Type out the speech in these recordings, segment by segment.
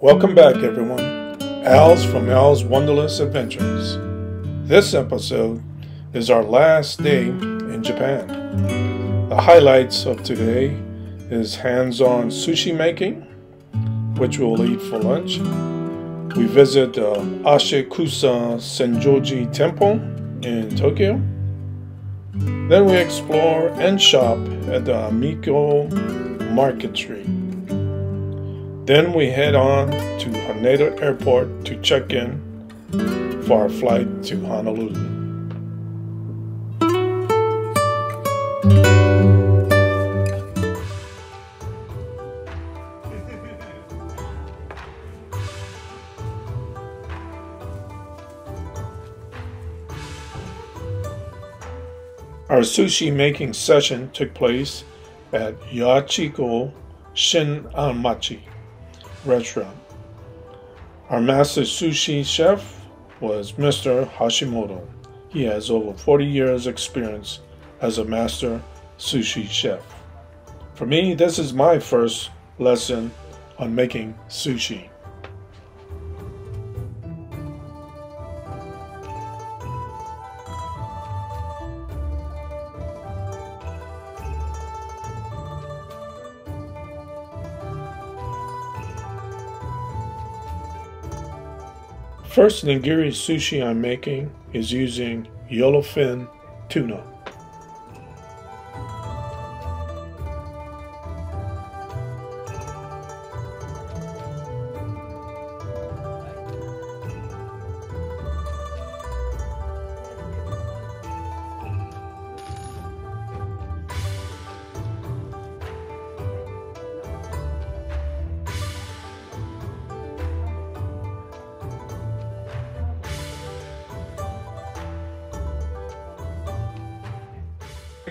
Welcome back, everyone. Al's from Al's Wanderlust Adventures. This episode is our last day in Japan. The highlights of today is hands-on sushi making, which we'll eat for lunch. We visit uh, the Asakusa Sensoji Temple in Tokyo. Then we explore and shop at the Amiko Market Street. Then we head on to Haneda Airport to check in for our flight to Honolulu. Our sushi making session took place at Yachiko Shin Anmachi restaurant. Our master sushi chef was Mr. Hashimoto. He has over 40 years experience as a master sushi chef. For me, this is my first lesson on making sushi. First nigiri sushi I'm making is using yellowfin tuna.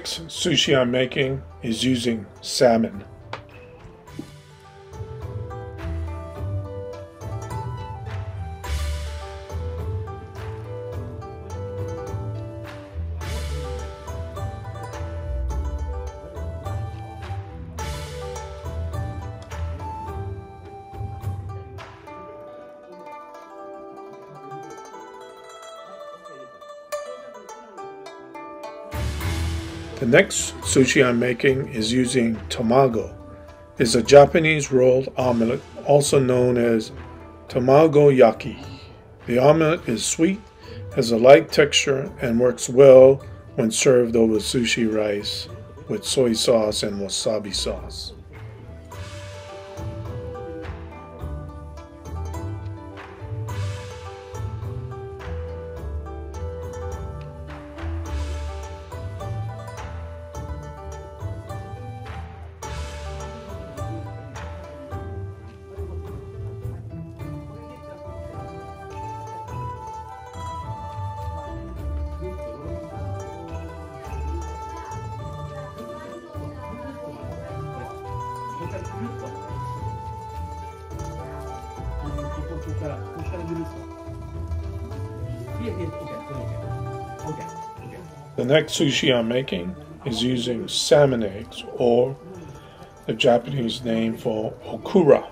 Next sushi I'm making is using salmon. The next sushi I'm making is using tamago. It's a Japanese rolled omelet, also known as tamago yaki. The omelet is sweet, has a light texture, and works well when served over sushi rice with soy sauce and wasabi sauce. The next sushi I'm making is using salmon eggs, or the Japanese name for ikura,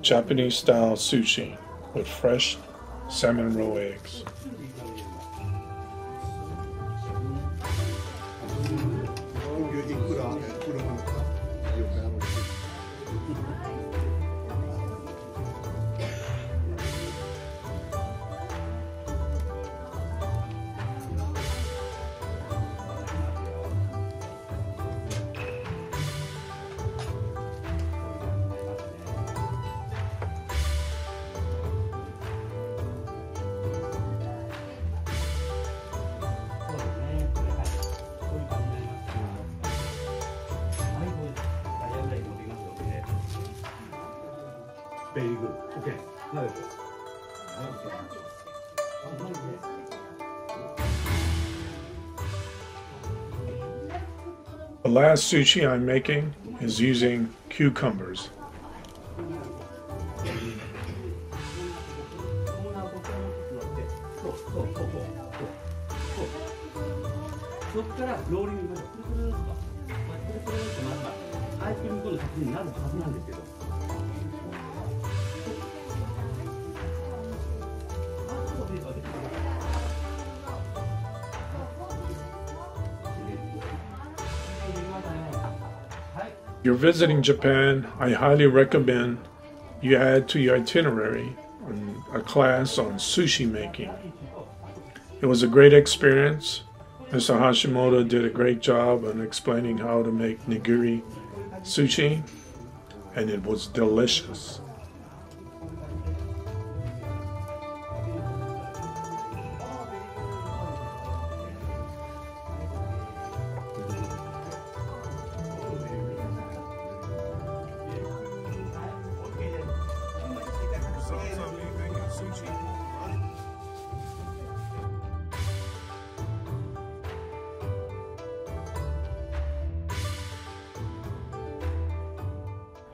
Japanese style sushi with fresh salmon roe eggs. Very good. Okay. The last sushi I'm making is using cucumbers. If you're visiting Japan, I highly recommend you add to your itinerary a class on sushi making. It was a great experience. Mr. Hashimoto did a great job on explaining how to make nigiri sushi, and it was delicious.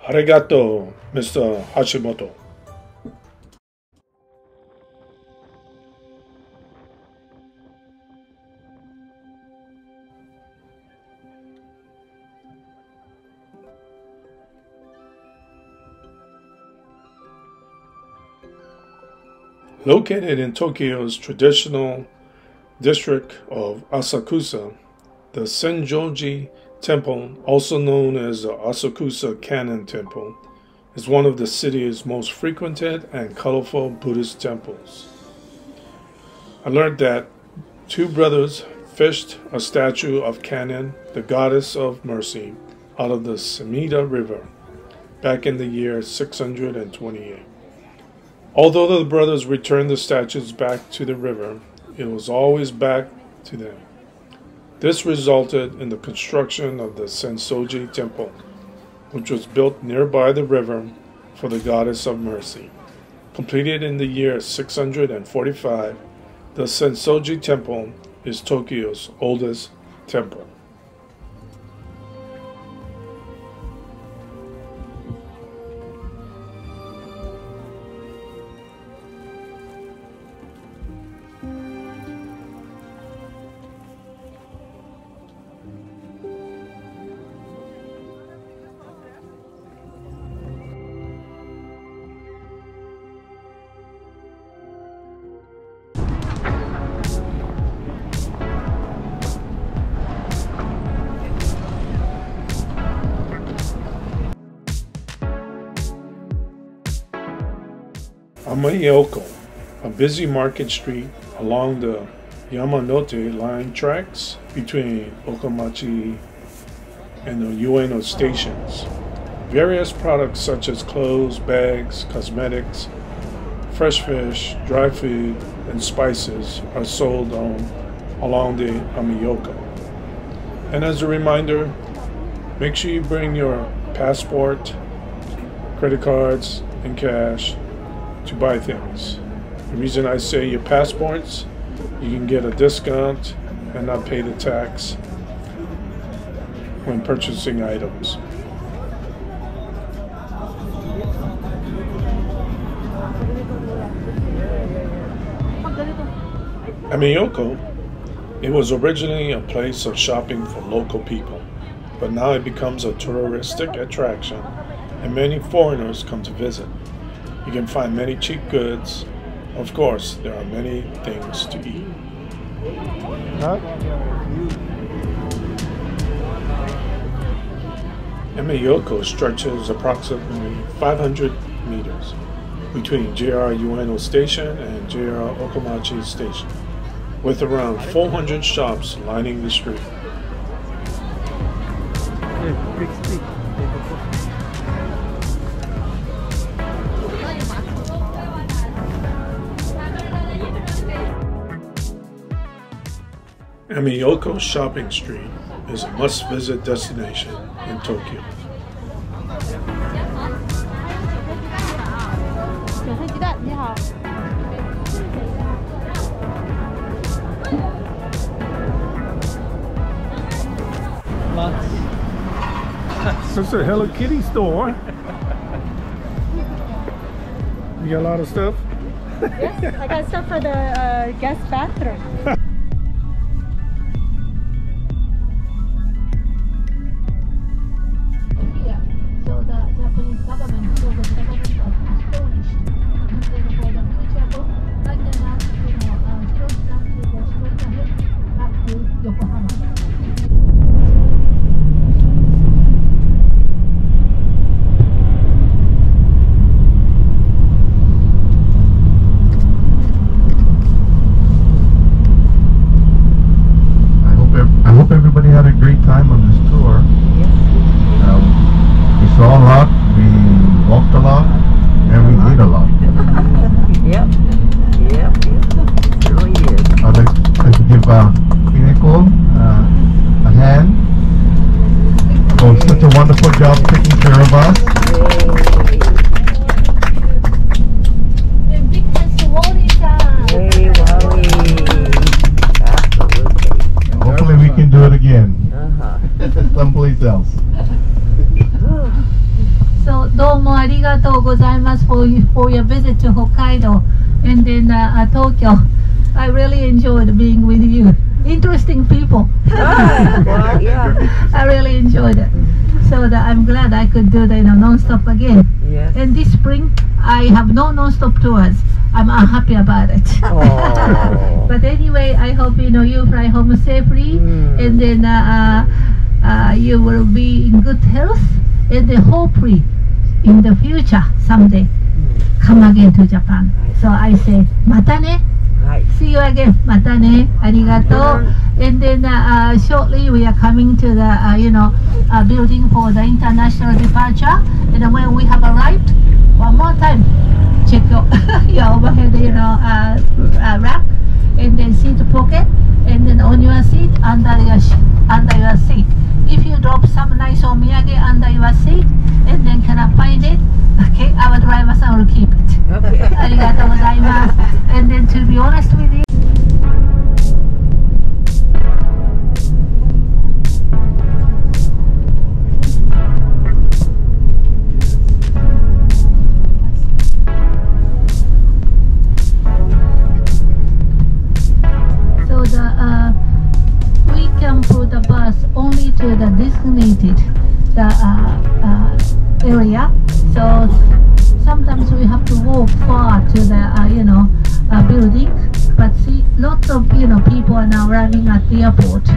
Arigato, Mr. Hashimoto. Located in Tokyo's traditional district of Asakusa, the Sensoji Temple, also known as the Asakusa Kannon Temple, is one of the city's most frequented and colorful Buddhist temples. I learned that two brothers fished a statue of Kannon, the goddess of mercy, out of the Sumida River back in the year 628. Although the brothers returned the statues back to the river, it was always back to them. This resulted in the construction of the Sensoji Temple, which was built nearby the river for the Goddess of Mercy. Completed in the year 645, the Sensoji Temple is Tokyo's oldest temple. Ameyoko, a busy market street along the Yamanote line tracks between Okachimachi and the Ueno stations. Various products such as clothes, bags, cosmetics, fresh fish, dry food, and spices are sold on along the Ameyoko. And as a reminder, make sure you bring your passport, credit cards, and cash to buy things. The reason I say your passports, you can get a discount and not pay the tax when purchasing items. Ameyoko, it was originally a place of shopping for local people, but now it becomes a touristic attraction and many foreigners come to visit. You can find many cheap goods. Of course, there are many things to eat. Huh? Ameyoko stretches approximately 500 meters between JR Ueno Station and JR Okachimachi Station, with around 400 shops lining the street. Ameyoko Shopping Street is a must-visit destination in Tokyo. It's a Hello Kitty store. You got a lot of stuff? yes, I got stuff for the uh, guest bathroom. you- for your visit to Hokkaido and then uh, uh, Tokyo. I really enjoyed being with you. Interesting people. well, yeah. I really enjoyed it. So that I'm glad I could do the you know, non-stop again. Yes. And this spring, I have no non-stop tours. I'm uh, happy about it. Oh. but anyway, I hope you know you fly home safely, Mm. and then uh, uh, uh, you will be in good health, and then hopefully, in the future someday, come again to Japan. So I say, Matane. See you again. Matane. Arigato. And then uh, uh, shortly we are coming to the, uh, you know, uh, building for the international departure. And then when we have arrived, one more time, check your, your overhead, you know, uh, uh, rack. And then seat pocket. And then on your seat, under your, under your seat. If you drop some nice omiyage under your seat, and then can I find it? Okay, i will our drivers will keep it. Okay. Arigato gozaimasu. And then to be honest with you, so the uh, we can put the bus only to the designated the uh, uh, area so to the uh, you know uh, building. But see, lots of you know people are now running at the airport.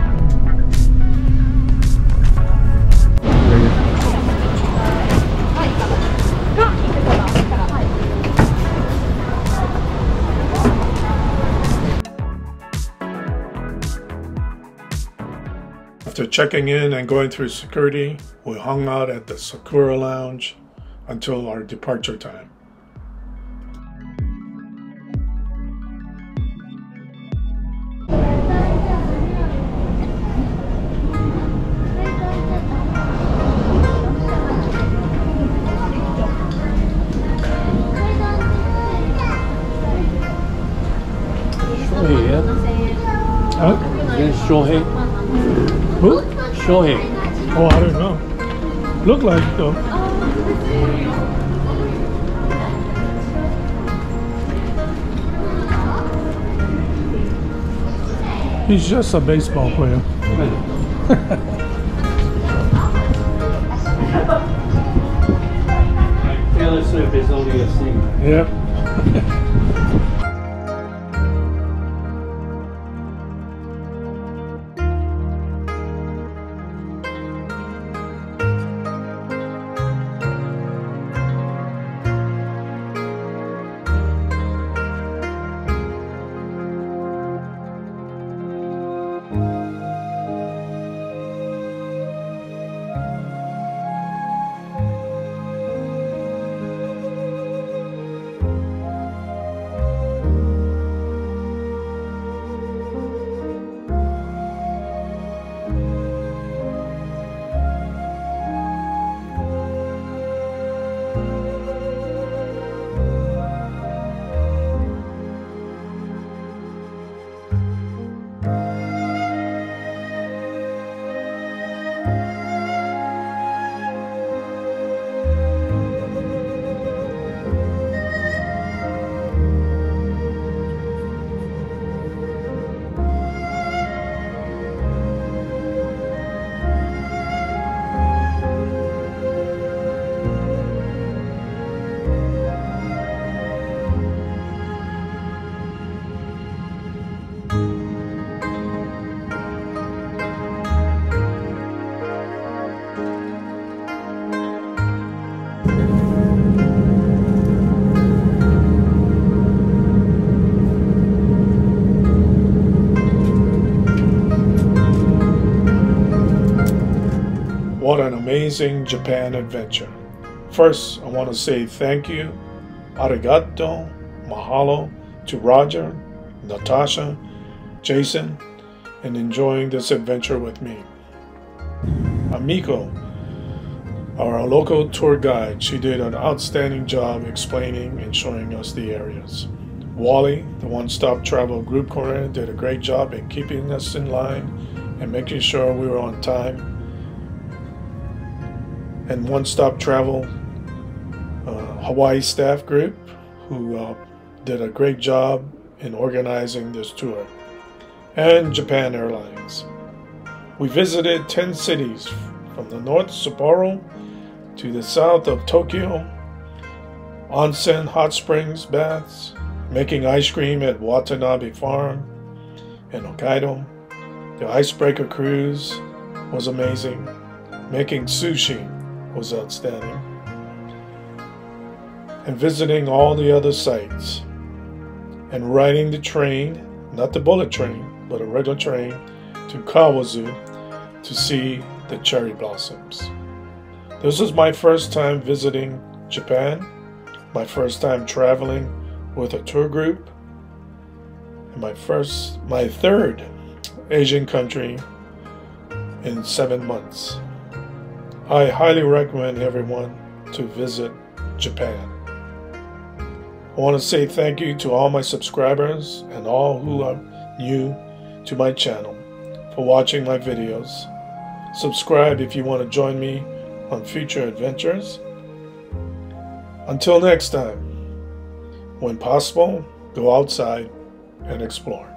After checking in and going through security, we hung out at the Sakura Lounge until our departure time. Against Shohei. Who? Shohei. Oh, I don't know. Look like it though. He's just a baseball player. Taylor Swift is only a singer. Yep. What amazing Japan adventure. First, I want to say thank you, arigato, mahalo to Roger, Natasha, Jason, and enjoying this adventure with me. Amiko, our local tour guide, she did an outstanding job explaining and showing us the areas. Wally, the one stop travel group coordinator, did a great job in keeping us in line and making sure we were on time and One Stop Travel uh, Hawaii staff group who uh, did a great job in organizing this tour, and Japan Airlines. We visited 10 cities from the north, Sapporo, to the south of Tokyo, onsen hot springs baths, making ice cream at Watanabe Farm in Hokkaido. The icebreaker cruise was amazing. Making sushi was outstanding. And visiting all the other sites. And riding the train, not the bullet train, but a regular train, to Kawazu to see the cherry blossoms. This was my first time visiting Japan, my first time traveling with a tour group, and my first, my third Asian country in seven months. I highly recommend everyone to visit Japan. I want to say thank you to all my subscribers and all who are new to my channel for watching my videos. Subscribe if you want to join me on future adventures. Until next time, when possible, go outside and explore.